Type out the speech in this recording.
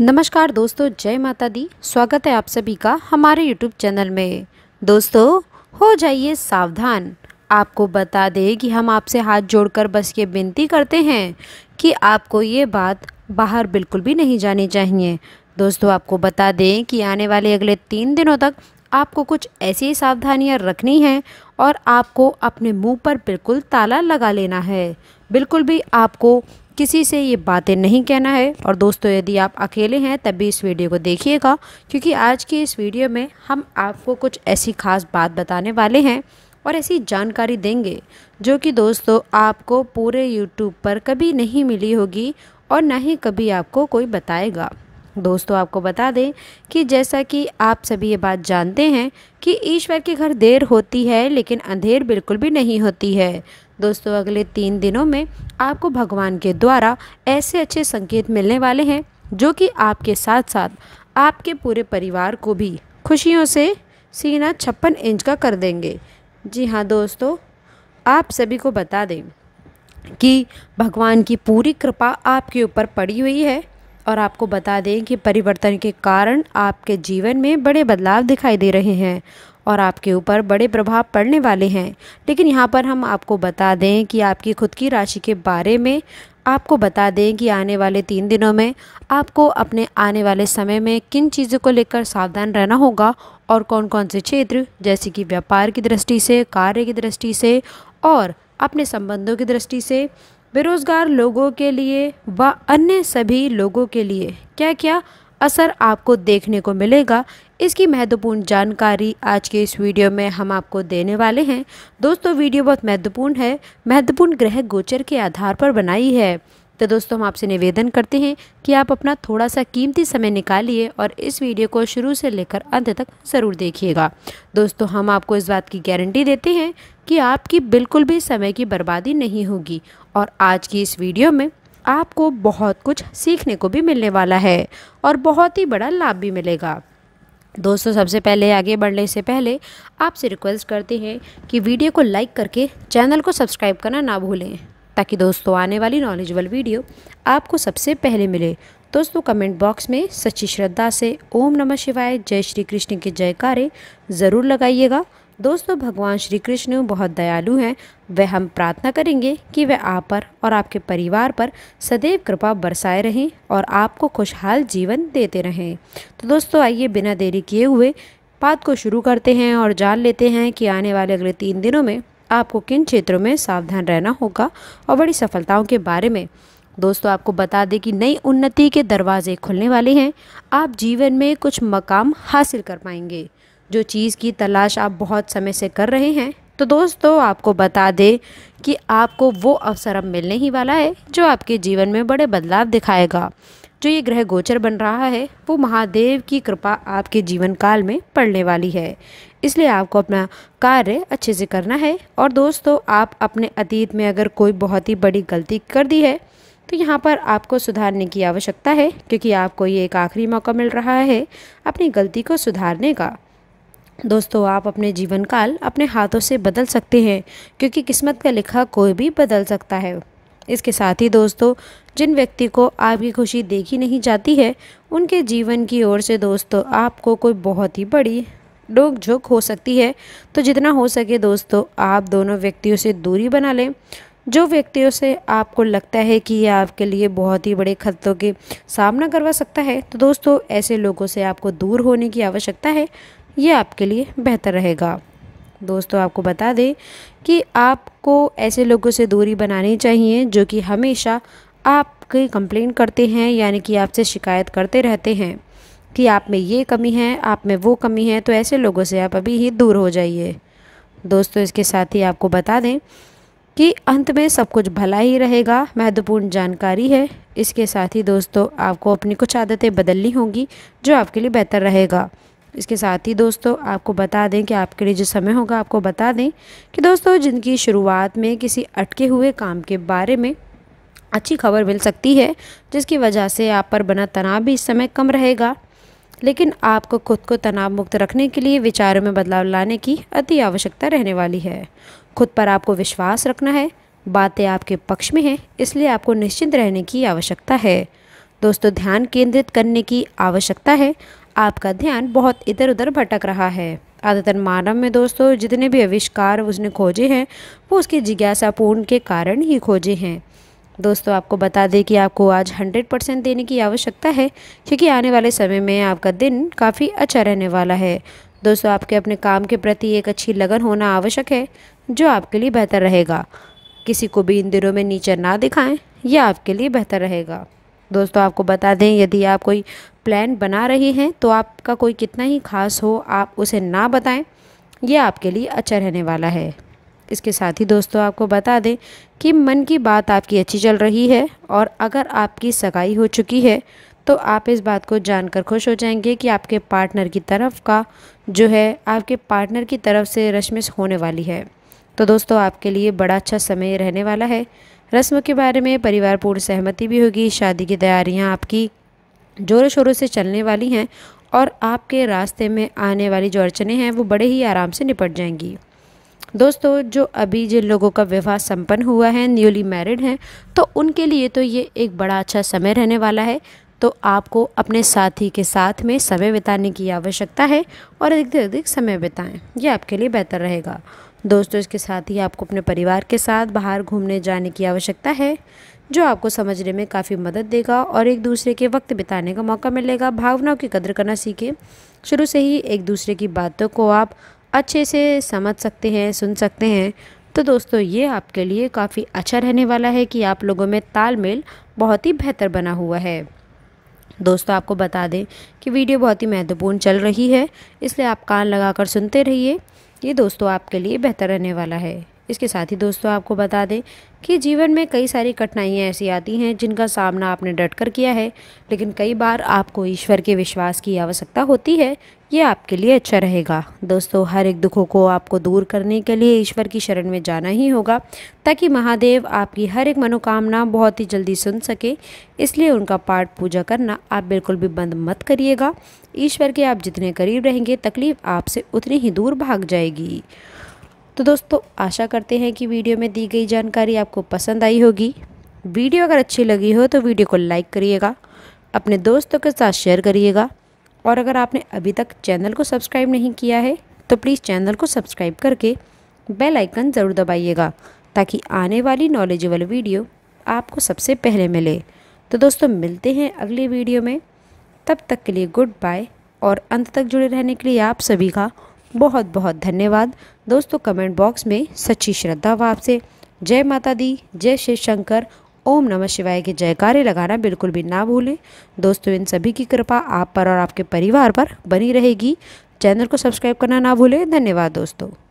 नमस्कार दोस्तों, जय माता दी। स्वागत है आप सभी का हमारे यूट्यूब चैनल में। दोस्तों, हो जाइए सावधान। आपको बता दें कि हम आपसे हाथ जोड़कर बस ये विनती करते हैं कि आपको ये बात बाहर बिल्कुल भी नहीं जानी चाहिए। दोस्तों, आपको बता दें कि आने वाले अगले तीन दिनों तक आपको कुछ ऐसी सावधानियाँ रखनी हैं और आपको अपने मुँह पर बिल्कुल ताला लगा लेना है। बिल्कुल भी आपको किसी से ये बातें नहीं कहना है। और दोस्तों, यदि आप अकेले हैं, तब भी इस वीडियो को देखिएगा, क्योंकि आज की इस वीडियो में हम आपको कुछ ऐसी खास बात बताने वाले हैं और ऐसी जानकारी देंगे, जो कि दोस्तों आपको पूरे यूट्यूब पर कभी नहीं मिली होगी और ना ही कभी आपको कोई बताएगा। दोस्तों, आपको बता दें कि जैसा कि आप सभी ये बात जानते हैं कि ईश्वर के घर देर होती है, लेकिन अंधेर बिल्कुल भी नहीं होती है। दोस्तों, अगले तीन दिनों में आपको भगवान के द्वारा ऐसे अच्छे संकेत मिलने वाले हैं, जो कि आपके साथ साथ आपके पूरे परिवार को भी खुशियों से सीना छप्पन इंच का कर देंगे। जी हाँ दोस्तों, आप सभी को बता दें कि भगवान की पूरी कृपा आपके ऊपर पड़ी हुई है। और आपको बता दें कि परिवर्तन के कारण आपके जीवन में बड़े बदलाव दिखाई दे रहे हैं और आपके ऊपर बड़े प्रभाव पड़ने वाले हैं। लेकिन यहाँ पर हम आपको बता दें कि आपकी खुद की राशि के बारे में आपको बता दें कि आने वाले तीन दिनों में आपको अपने आने वाले समय में किन चीज़ों को लेकर सावधान रहना होगा और कौन कौन से क्षेत्र, जैसे कि व्यापार की दृष्टि से, कार्य की दृष्टि से और अपने संबंधों की दृष्टि से बेरोज़गार लोगों के लिए व अन्य सभी लोगों के लिए क्या क्या असर आपको देखने को मिलेगा, इसकी महत्वपूर्ण जानकारी आज के इस वीडियो में हम आपको देने वाले हैं। दोस्तों, वीडियो बहुत महत्वपूर्ण है। महत्वपूर्ण ग्रह गोचर के आधार पर बनाई है। तो दोस्तों, हम आपसे निवेदन करते हैं कि आप अपना थोड़ा सा कीमती समय निकालिए और इस वीडियो को शुरू से लेकर अंत तक ज़रूर देखिएगा। दोस्तों, हम आपको इस बात की गारंटी देते हैं कि आपकी बिल्कुल भी समय की बर्बादी नहीं होगी और आज की इस वीडियो में आपको बहुत कुछ सीखने को भी मिलने वाला है और बहुत ही बड़ा लाभ भी मिलेगा। दोस्तों, सबसे पहले, आगे बढ़ने से पहले, आपसे रिक्वेस्ट करते हैं कि वीडियो को लाइक करके चैनल को सब्सक्राइब करना ना भूलें। ताकि दोस्तों, आने वाली नॉलेजबल वीडियो आपको सबसे पहले मिले। दोस्तों कमेंट बॉक्स में सच्ची श्रद्धा से ओम नमः शिवाय, जय श्री कृष्ण के जयकारे ज़रूर लगाइएगा। दोस्तों, भगवान श्री कृष्ण बहुत दयालु हैं। वह हम प्रार्थना करेंगे कि वह आप पर और आपके परिवार पर सदैव कृपा बरसाए रहें और आपको खुशहाल जीवन देते रहें। तो दोस्तों, आइए बिना देरी किए हुए बात को शुरू करते हैं और जान लेते हैं कि आने वाले अगले तीन दिनों में आपको किन क्षेत्रों में सावधान रहना होगा और बड़ी सफलताओं के बारे में। दोस्तों, आपको बता दें कि नई उन्नति के दरवाजे खुलने वाले हैं। आप जीवन में कुछ मकाम हासिल कर पाएँगे। जो चीज़ की तलाश आप बहुत समय से कर रहे हैं। तो दोस्तों, आपको बता दें कि आपको वो अवसर अब मिलने ही वाला है जो आपके जीवन में बड़े बदलाव दिखाएगा। जो ये ग्रह गोचर बन रहा है, वो महादेव की कृपा आपके जीवन काल में पड़ने वाली है। इसलिए आपको अपना कार्य अच्छे से करना है। और दोस्तों, आप अपने अतीत में अगर कोई बहुत ही बड़ी गलती कर दी है तो यहाँ पर आपको सुधारने की आवश्यकता है, क्योंकि आपको ये एक आखिरी मौका मिल रहा है अपनी गलती को सुधारने का। दोस्तों, आप अपने जीवन काल अपने हाथों से बदल सकते हैं, क्योंकि किस्मत का लिखा कोई भी बदल सकता है। इसके साथ ही दोस्तों, जिन व्यक्ति को आपकी खुशी देखी नहीं जाती है, उनके जीवन की ओर से दोस्तों, आपको कोई बहुत ही बड़ी डोक झोंक हो सकती है। तो जितना हो सके दोस्तों, आप दोनों व्यक्तियों से दूरी बना लें। जो व्यक्तियों से आपको लगता है कि ये आपके लिए बहुत ही बड़े खतरों के सामना करवा सकता है तो दोस्तों, ऐसे लोगों से आपको दूर होने की आवश्यकता है। ये आपके लिए बेहतर रहेगा। दोस्तों, आपको बता दें कि आपको ऐसे लोगों से दूरी बनानी चाहिए जो कि हमेशा आपकी कंप्लेन करते हैं, यानी कि आपसे शिकायत करते रहते हैं कि आप में ये कमी है, आप में वो कमी है तो ऐसे लोगों से आप अभी ही दूर हो जाइए। दोस्तों, इसके साथ ही आपको बता दें कि अंत में सब कुछ भला ही रहेगा, महत्वपूर्ण जानकारी है। इसके साथ ही दोस्तों, आपको अपनी कुछ आदतें बदलनी होंगी जो आपके लिए बेहतर रहेगा। इसके साथ ही दोस्तों, आपको बता दें कि आपके लिए जो समय होगा, आपको बता दें कि दोस्तों, जिनकी शुरुआत में किसी अटके हुए काम के बारे में अच्छी खबर मिल सकती है, जिसकी वजह से आप पर बना तनाव भी इस समय कम रहेगा। लेकिन आपको खुद को तनाव मुक्त रखने के लिए विचारों में बदलाव लाने की अति आवश्यकता रहने वाली है। खुद पर आपको विश्वास रखना है, बातें आपके पक्ष में हैं, इसलिए आपको निश्चिंत रहने की आवश्यकता है। दोस्तों, ध्यान केंद्रित करने की आवश्यकता है आपका ध्यान बहुत इधर उधर भटक रहा है। आदतन मानव में दोस्तों, जितने भी आविष्कार उसने खोजे हैं, वो उसकी जिज्ञासापूर्ण के कारण ही खोजे हैं। दोस्तों, आपको बता दें कि आपको आज 100 परसेंट देने की आवश्यकता है, क्योंकि आने वाले समय में आपका दिन काफ़ी अच्छा रहने वाला है। दोस्तों, आपके अपने काम के प्रति एक अच्छी लगन होना आवश्यक है, जो आपके लिए बेहतर रहेगा। किसी को भी इन दिनों में नीचे ना दिखाएँ, यह आपके लिए बेहतर रहेगा। दोस्तों, आपको बता दें, यदि आप कोई प्लान बना रहे हैं तो आपका कोई कितना ही खास हो, आप उसे ना बताएँ यह आपके लिए अच्छा रहने वाला है। इसके साथ ही दोस्तों, आपको बता दें कि मन की बात आपकी अच्छी चल रही है और अगर आपकी सगाई हो चुकी है तो आप इस बात को जानकर खुश हो जाएँगे कि आपके पार्टनर की तरफ़ का जो है, आपके पार्टनर की तरफ़ से रश्मिश होने वाली है। तो दोस्तों, आपके लिए बड़ा अच्छा समय रहने वाला है। रस्म के बारे में परिवार पूर्ण सहमति भी होगी। शादी की तैयारियाँ आपकी ज़ोरों शोरों से चलने वाली हैं और आपके रास्ते में आने वाली जो अड़चने हैं, वो बड़े ही आराम से निपट जाएँगी। दोस्तों, जो अभी जिन लोगों का विवाह संपन्न हुआ है, न्यूली मैरिड हैं तो उनके लिए तो ये एक बड़ा अच्छा समय रहने वाला है। तो आपको अपने साथी के साथ में समय बिताने की आवश्यकता है और अधिक से अधिक समय बिताएँ। ये आपके लिए बेहतर रहेगा। दोस्तों, इसके साथ ही आपको अपने परिवार के साथ बाहर घूमने जाने की आवश्यकता है, जो आपको समझने में काफ़ी मदद देगा और एक दूसरे के वक्त बिताने का मौका मिलेगा। भावनाओं की कदर करना सीखें। शुरू से ही एक दूसरे की बातों को आप अच्छे से समझ सकते हैं, सुन सकते हैं। तो दोस्तों, ये आपके लिए काफ़ी अच्छा रहने वाला है कि आप लोगों में तालमेल बहुत ही बेहतर बना हुआ है। दोस्तों, आपको बता दें कि वीडियो बहुत ही महत्वपूर्ण चल रही है, इसलिए आप कान लगाकर सुनते रहिए। ये दोस्तों आपके लिए बेहतर रहने वाला है। इसके साथ ही दोस्तों आपको बता दें कि जीवन में कई सारी कठिनाइयाँ ऐसी आती हैं जिनका सामना आपने डट कर किया है, लेकिन कई बार आपको ईश्वर के विश्वास की आवश्यकता होती है ये आपके लिए अच्छा रहेगा। दोस्तों, हर एक दुखों को आपको दूर करने के लिए ईश्वर की शरण में जाना ही होगा, ताकि महादेव आपकी हर एक मनोकामना बहुत ही जल्दी सुन सके। इसलिए उनका पाठ पूजा करना आप बिल्कुल भी बंद मत करिएगा। ईश्वर के आप जितने करीब रहेंगे, तकलीफ़ आपसे उतनी ही दूर भाग जाएगी। तो दोस्तों, आशा करते हैं कि वीडियो में दी गई जानकारी आपको पसंद आई होगी। वीडियो अगर अच्छी लगी हो तो वीडियो को लाइक करिएगा, अपने दोस्तों के साथ शेयर करिएगा। और अगर आपने अभी तक चैनल को सब्सक्राइब नहीं किया है तो प्लीज़ चैनल को सब्सक्राइब करके बेल आइकन ज़रूर दबाइएगा, ताकि आने वाली नॉलेजेबल वीडियो आपको सबसे पहले मिले। तो दोस्तों, मिलते हैं अगली वीडियो में। तब तक के लिए गुड बाय, और अंत तक जुड़े रहने के लिए आप सभी का बहुत बहुत धन्यवाद। दोस्तों, कमेंट बॉक्स में सच्ची श्रद्धा व आपसे। जय माता दी, जय शिव शंकर ओम नमः शिवाय के जयकारे लगाना बिल्कुल भी ना भूलें। दोस्तों, इन सभी की कृपा आप पर और आपके परिवार पर बनी रहेगी। चैनल को सब्सक्राइब करना ना भूलें। धन्यवाद दोस्तों।